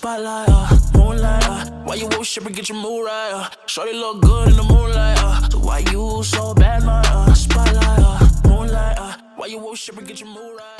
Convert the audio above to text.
spotlight, uh, moonlight, uh, why you worship and get your mood right, uh, shorty look good in the moonlight, uh, so why you so bad, my, uh, spotlight, uh, moonlight, uh, why you worship and get your mood right.